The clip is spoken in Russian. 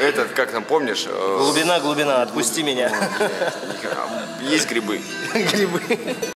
Этот, как там, помнишь? Э, глубина, глубина, отпусти меня. А есть грибы. Грибы.